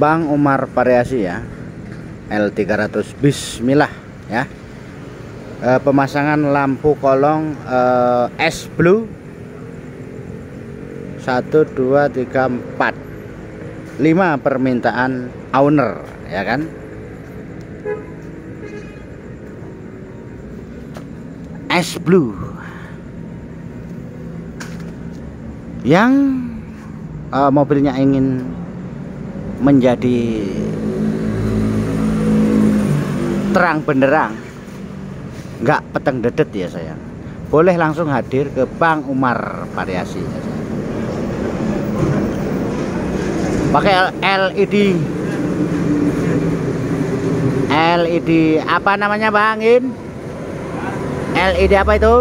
Bang Umar variasi ya. L300 Bismillah ya. E, pemasangan lampu kolong e, S blue. 1 2 3 4 5 permintaan owner ya kan? S blue. Yang uh, mobilnya ingin menjadi terang benderang. Nggak peteng dedet ya sayang boleh langsung hadir ke Bang Umar variasi ya pakai LED LED apa namanya bangin LED apa itu?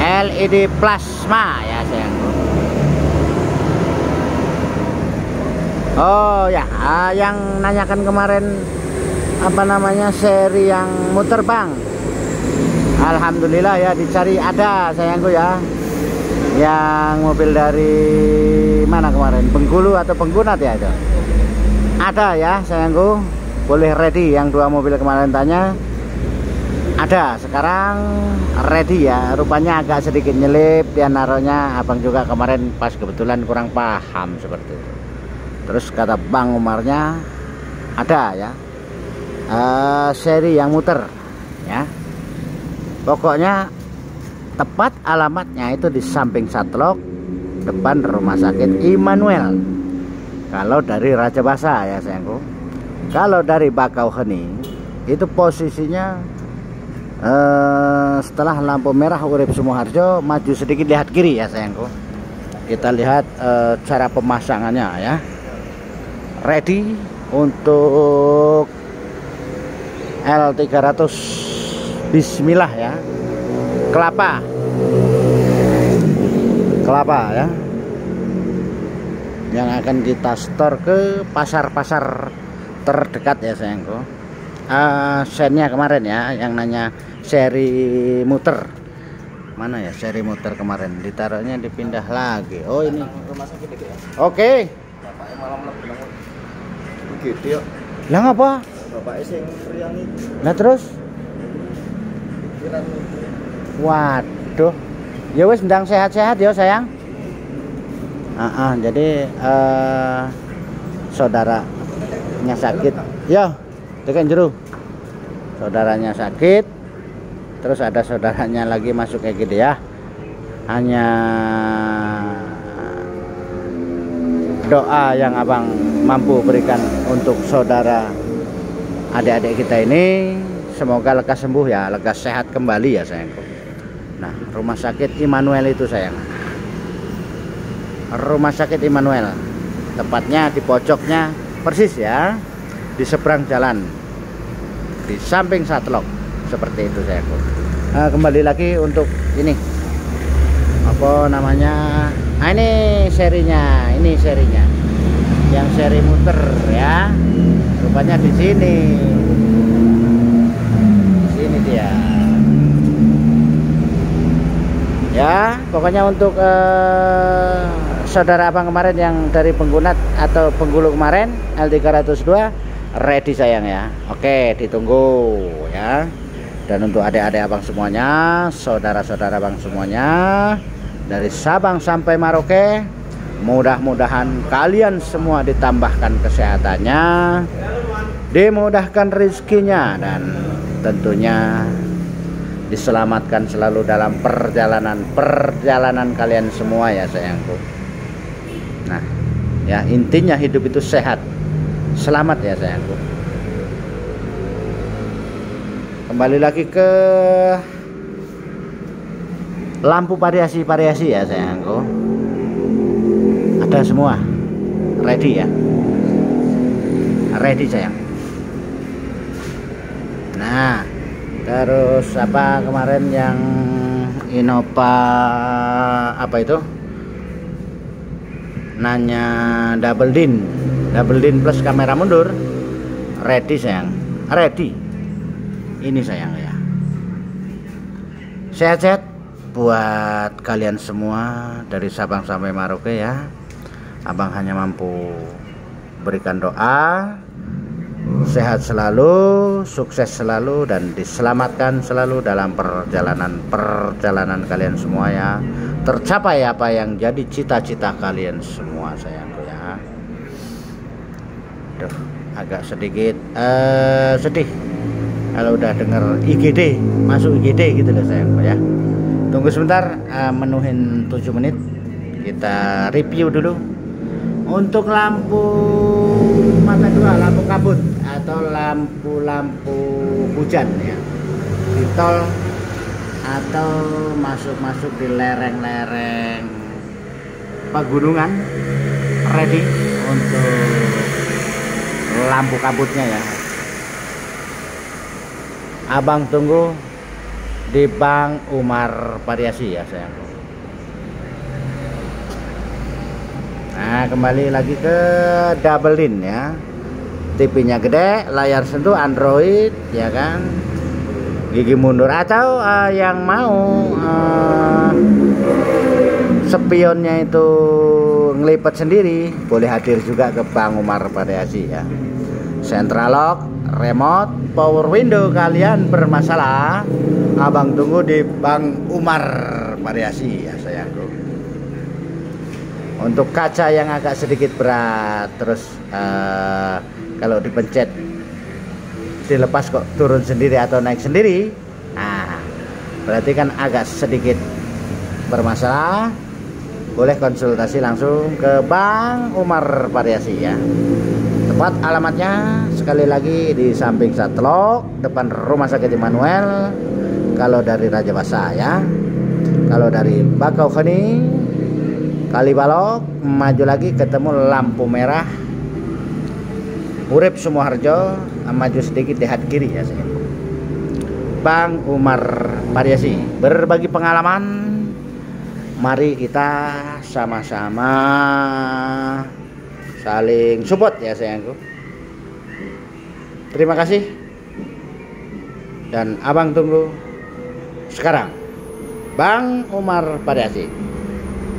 LED plasma ya sayang Oh ya, ah, yang nanyakan kemarin apa namanya seri yang muter bang. Alhamdulillah ya dicari ada sayangku ya. Yang mobil dari mana kemarin? Bengkulu atau Penggunat ya itu? Ada ya sayangku. Boleh ready yang dua mobil kemarin tanya. Ada sekarang ready ya. Rupanya agak sedikit nyelip dia naruhnya. Abang juga kemarin pas kebetulan kurang paham seperti itu terus kata Bang Umarnya ada ya uh, seri yang muter ya. Pokoknya tepat alamatnya itu di samping Satlok depan rumah sakit Immanuel. Kalau dari Raja Basa ya sayangku. Kalau dari Bakauheni itu posisinya uh, setelah lampu merah Urip Sumoharjo maju sedikit lihat kiri ya sayangku. Kita lihat uh, cara pemasangannya ya ready untuk L300 bismillah ya. Kelapa. Kelapa ya. Yang akan kita store ke pasar-pasar terdekat ya sayangku. Uh, sennya kemarin ya yang nanya seri muter. Mana ya seri muter kemarin? Ditaruhnya dipindah lagi. Oh ini. Oke. Okay gede yuk. Lah ngapa? Bapak sing yang itu lah terus? Waduh. Ya wes ndang sehat-sehat ya sayang. Uh -uh, jadi uh, saudaranya sakit. Ya tekan jeruk saudaranya sakit. Terus ada saudaranya lagi masuk kayak gitu ya. Hanya doa yang abang mampu berikan untuk saudara adik-adik kita ini. Semoga lekas sembuh ya lekas sehat kembali ya sayangku nah rumah sakit Immanuel itu sayang. Rumah sakit Immanuel tepatnya di pojoknya persis ya di seberang jalan di samping satlok. Seperti itu sayangku nah, kembali lagi untuk ini. Apa namanya? Nah ini serinya ini serinya yang seri muter ya. Rupanya di sini. Di sini dia. Ya pokoknya untuk uh, saudara abang kemarin yang dari pengguna atau penggulu kemarin L302 ready sayang ya. Oke ditunggu ya. Dan untuk adik-adik abang semuanya saudara-saudara abang semuanya dari Sabang sampai Maroke mudah-mudahan kalian semua ditambahkan kesehatannya dimudahkan rezekinya dan tentunya diselamatkan selalu dalam perjalanan perjalanan kalian semua ya sayangku. Nah ya intinya hidup itu sehat. Selamat ya sayangku. Kembali lagi ke lampu variasi-variasi ya sayangku ada semua ready ya? Ready sayang. Nah terus apa kemarin yang Innova apa itu? Nanya double din. Double din plus kamera mundur. Ready sayang. Ready. Ini sayang ya. Sehat-sehat buat kalian semua dari Sabang sampai Maroke ya Abang hanya mampu berikan doa sehat selalu, sukses selalu dan diselamatkan selalu dalam perjalanan perjalanan kalian semua ya. Tercapai apa yang jadi cita-cita kalian semua sayangku ya. Duh, agak sedikit uh, sedih kalau udah denger IGD masuk IGD gitu loh sayangku ya. Tunggu sebentar uh, menuhin 7 menit kita review dulu untuk lampu mata dua lampu kabut atau lampu-lampu hujan ya. Di tol atau masuk-masuk di lereng-lereng pegunungan ready untuk lampu kabutnya ya. Abang tunggu di Bang Umar Variasi ya sayangku Nah kembali lagi ke double in ya. TV-nya gede layar sentuh Android ya kan? Gigi mundur. Atau uh, yang mau uh, spionnya itu ngelipet sendiri boleh hadir juga ke Bang Umar Variasi ya. Central lock remote power window kalian bermasalah. Abang tunggu di Bang Umar Variasi ya untuk kaca yang agak sedikit berat terus uh, kalau dipencet dilepas kok turun sendiri atau naik sendiri nah berarti kan agak sedikit bermasalah. Boleh konsultasi langsung ke Bang Umar Variasi ya. Tepat alamatnya sekali lagi di samping Satlok depan Rumah Sakit Immanuel. Kalau dari Raja Basa ya. Kalau dari Bakau Khani kali balok maju lagi ketemu lampu merah. Urip Sumoharjo maju sedikit di hati kiri ya saya. Bang Umar Variasi berbagi pengalaman. Mari kita sama-sama saling support ya sayangku terima kasih. Dan abang tunggu sekarang. Bang Umar Variasi